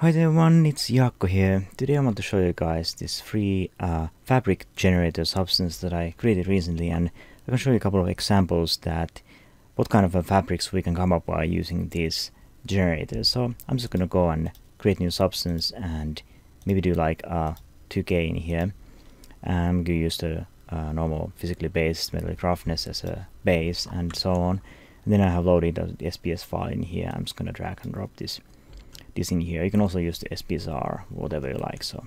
Hi there everyone, it's Jaakko here. Today I want to show you guys this free uh, fabric generator substance that I created recently and I can show you a couple of examples that what kind of uh, fabrics we can come up by using this generator. So I'm just gonna go and create new substance and maybe do like uh, 2k in here. I'm gonna use the uh, normal physically based metallic roughness as a base and so on. And then I have loaded the SBS file in here. I'm just gonna drag and drop this this in here. You can also use the SBSAR, whatever you like. So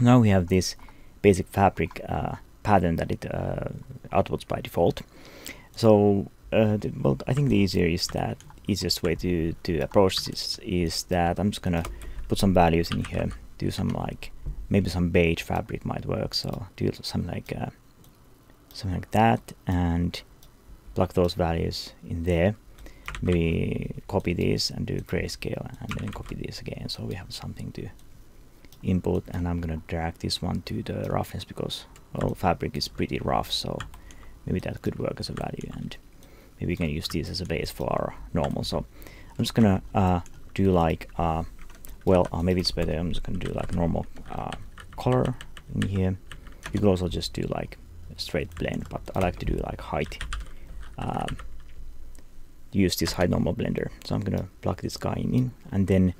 now we have this basic fabric uh, pattern that it uh, outputs by default. So uh, the, well, I think the easier is that easiest way to to approach this is that I'm just gonna put some values in here. Do some like maybe some beige fabric might work. So do something like uh, something like that and plug those values in there maybe copy this and do grayscale and then copy this again. So we have something to input and I'm gonna drag this one to the roughness because well fabric is pretty rough so maybe that could work as a value and maybe we can use this as a base for our normal. So I'm just gonna uh, do like uh, well uh, maybe it's better I'm just gonna do like normal uh, color in here. You could also just do like straight blend but I like to do like height um, use this height normal blender. So I'm gonna plug this guy in and then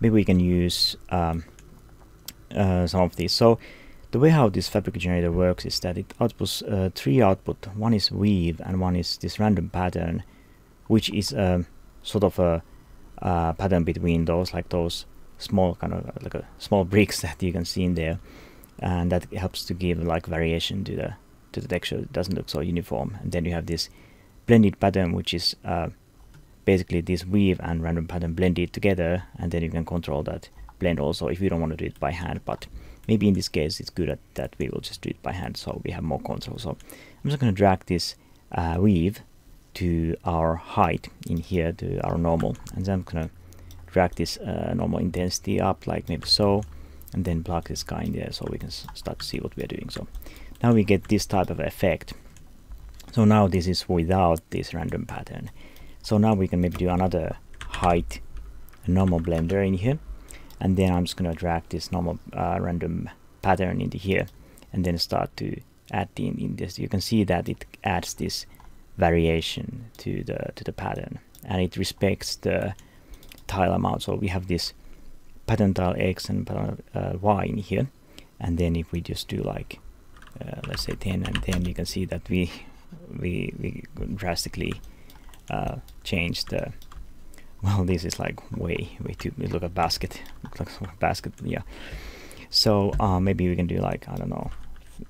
maybe we can use um, uh, some of these. So the way how this fabric generator works is that it outputs uh, three output. One is weave and one is this random pattern, which is a um, sort of a, a, pattern between those, like those small kind of like a small bricks that you can see in there, and that helps to give like variation to the to the texture. It doesn't look so uniform. And then you have this blended pattern which is uh, basically this weave and random pattern blended together and then you can control that blend also if you don't want to do it by hand but maybe in this case it's good at that we will just do it by hand so we have more control. So I'm just going to drag this uh, weave to our height in here to our normal and then I'm going to drag this uh, normal intensity up like maybe so and then plug this guy in there so we can start to see what we are doing. So now we get this type of effect so now this is without this random pattern. So now we can maybe do another height normal blender in here. And then I'm just going to drag this normal uh, random pattern into here and then start to add in, in this. You can see that it adds this variation to the to the pattern and it respects the tile amount. So we have this pattern tile X and pattern uh, Y in here. And then if we just do like, uh, let's say 10 and 10, you can see that we we we drastically uh, changed the well this is like way way too look at basket like basket yeah. So uh, maybe we can do like I don't know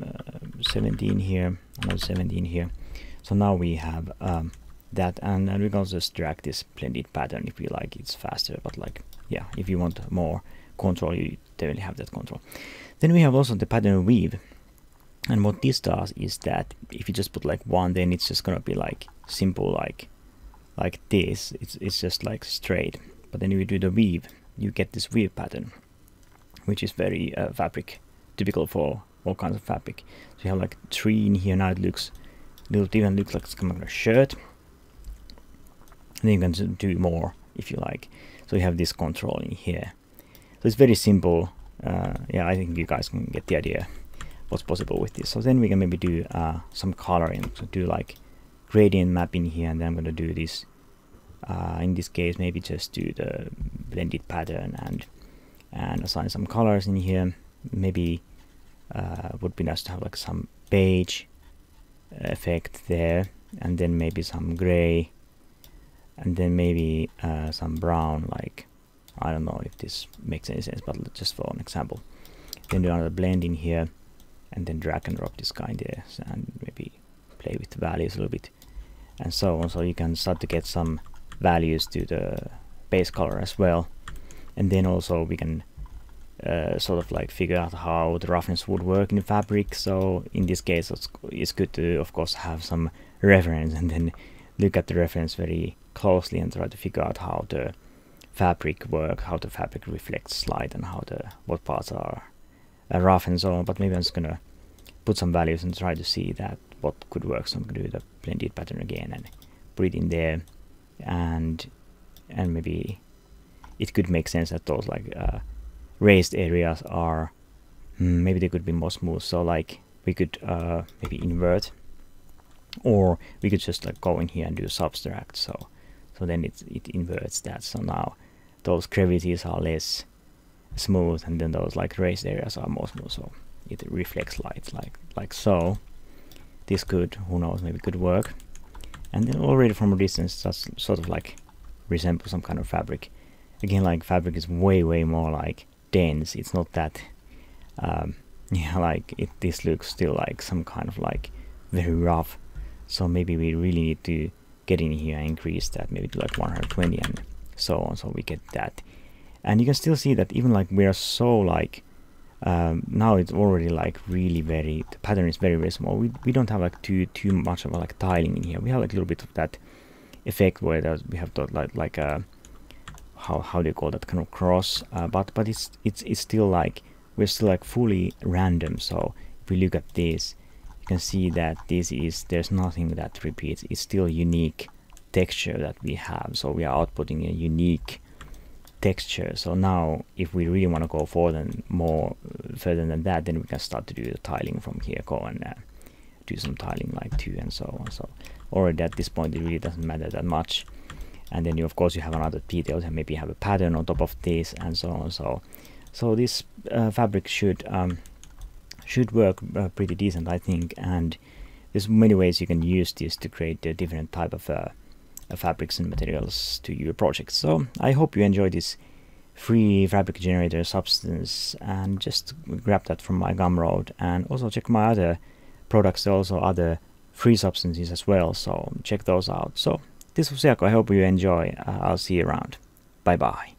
uh, 17 here another 17 here. So now we have um, that and, and we can just drag this blended pattern if you like it's faster but like yeah if you want more control you definitely have that control. Then we have also the pattern weave and what this does is that if you just put like one then it's just gonna be like simple like like this. It's, it's just like straight. But then if you do the weave you get this weave pattern which is very uh, fabric typical for all kinds of fabric. So you have like three in here. Now it looks little even looks like it's coming a shirt. And then you can do more if you like. So you have this control in here. So it's very simple. Uh, yeah I think you guys can get the idea what's possible with this. So then we can maybe do uh, some coloring. So do like gradient mapping here, and then I'm going to do this. Uh, in this case, maybe just do the blended pattern and and assign some colors in here. Maybe uh, would be nice to have like some beige effect there, and then maybe some gray, and then maybe uh, some brown. Like I don't know if this makes any sense, but just for an example. Then do another blend in here and then drag and drop this guy in there and maybe play with the values a little bit and so on. So you can start to get some values to the base color as well. And then also we can uh, sort of like figure out how the roughness would work in the fabric. So in this case it's, it's good to of course have some reference and then look at the reference very closely and try to figure out how the fabric work how the fabric reflects light and how the what parts are rough and so on but maybe I'm just gonna put some values and try to see that what could work so I'm gonna do the blended pattern again and put it in there and and maybe it could make sense that those like uh, raised areas are hmm, maybe they could be more smooth. So like we could uh, maybe invert, or we could just like go in here and do a subtract. So so then it it inverts that. So now those cavities are less smooth, and then those like raised areas are more smooth. So it reflects light like like so. This could, who knows, maybe could work. And then already from a distance, that's sort of like resemble some kind of fabric. Again, like fabric is way way more like dense. It's not that um, yeah, like it. This looks still like some kind of like very rough. So maybe we really need to get in here and increase that maybe to like 120 and so on. So we get that, and you can still see that even like we are so like um, now it's already like really very the pattern is very very small. We we don't have like too too much of a like tiling in here. We have like a little bit of that effect where we have to like like a how how do you call that kind of cross uh, but but it's it's it's still like we're still like fully random so if we look at this you can see that this is there's nothing that repeats it's still unique texture that we have so we are outputting a unique texture so now if we really want to go further and more further than that then we can start to do the tiling from here go and uh, do some tiling like two and so on. So already at this point it really doesn't matter that much. And then you of course you have another details and maybe have a pattern on top of this and so on. So so this uh, fabric should um, should work uh, pretty decent I think. And there's many ways you can use this to create a different type of uh, fabrics and materials to your project. So I hope you enjoy this free fabric generator substance and just grab that from my Gumroad and also check my other products also other free substances as well. So check those out. So this was Jaakko I hope you enjoy. Uh, I'll see you around. Bye bye